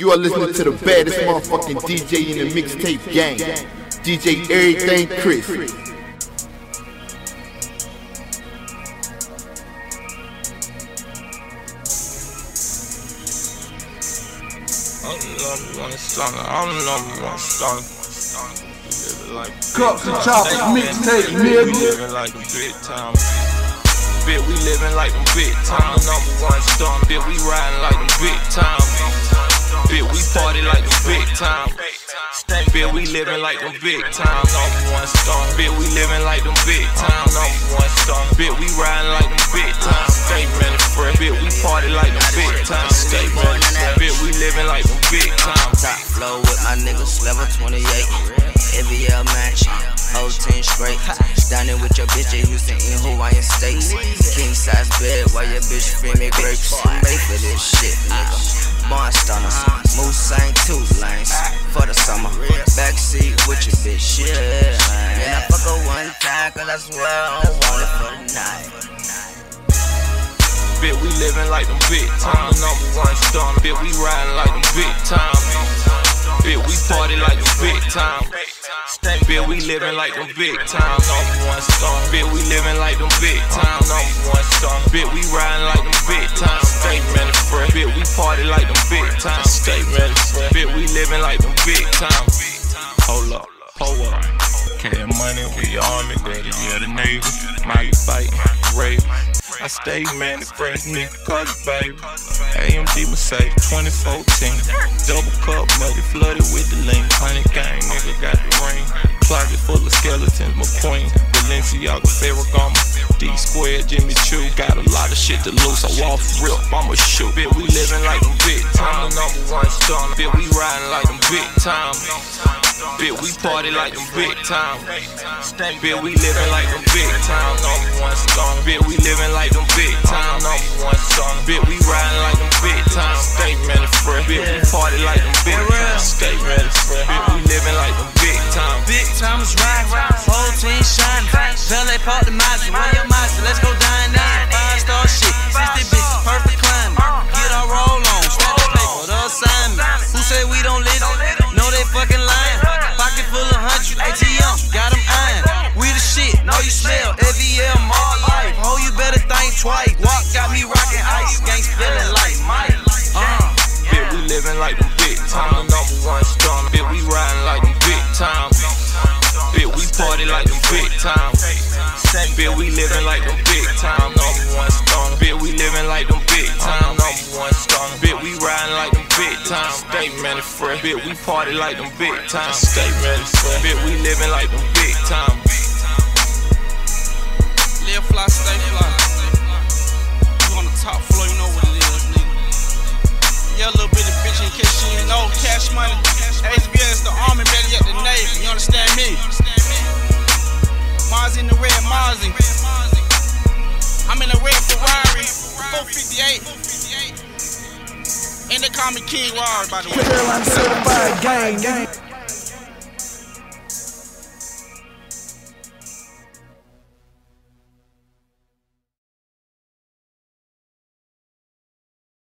You are listening to the baddest motherfucking DJ in the mixtape gang. DJ Evryting Criss. I'm number one song. I'm number one song. Like Cupz and Choppaz, mixtape, nigga. living like big time. Bit we living like them big time. Number one star. Bit we riding like them big time. Bit we party like them big time. Bit we living like them big time. Number one star. Bit we living like them big time. Number one star. Bit we riding like them big time. Stay ready fresh. Bit we party like them big time. Stay ready fresh. Bit we living like them big time. Top flow with my niggas, level 28. Every year match, whole team straight. Standing with your bitch at Houston in Hawaiian Steaks. King size bed while your bitch feed me grapes. Made for this shit, nigga. Barn stunners, move sang two lanes for the summer. Backseat with your bitch, yeah. And I fuck her one time, cause I swear I don't want it for the night. Bit we living like them big time. Number one star. Bit we riding like them big time. Bit we party like them big time. Bit we living like them big time. Number one star. Bit we living like them big time. Number one star. Bit we riding like them big party like them big time. Stay ready. Bit we living like them big time. Hold up, hold up. Cash money, we army, daddy, yeah, the Navy. Miley fighting, rape. I stay man, the fresh nigga, cause baby. AMG Mercedes 2014. Double cup, melody flooded with the lean. Honey gang, nigga got the ring. Closet full of skeletons, McQueen. Balenciaga, Ferragamo. D square, Jimmy Choo. Got a lot of shit to lose. I walk real, I'ma shoot. Bit, we living like them big time. The number one star. Bit, we riding like them big time. Bit, we party like them big time. Bit, we living like them big time. Number one star. Bit, we living like them big time. Number one star. Bit, we riding like them big time. Stay ready fresh. Bit, we party like them big time. Stay ready fresh. Bit, we living like them big time. Big time is right, ATM, got them iron. We the shit, know you smell. FEM all life. Ho, you better think twice. Ready fresh. Bit we party like them big time. Stay ready fresh. Bit we living like them big time. Live fly, stay fly. You on the top floor, you know what it is, nigga. Yeah, little bitty bitch, in case she ain't know, cash money. HBS, the army, better yet the Navy. You understand me? Mars in the red Marzi. I'm in a red Ferrari, 458. And they call me King Rari, by the way. Carolina certified gang, gang.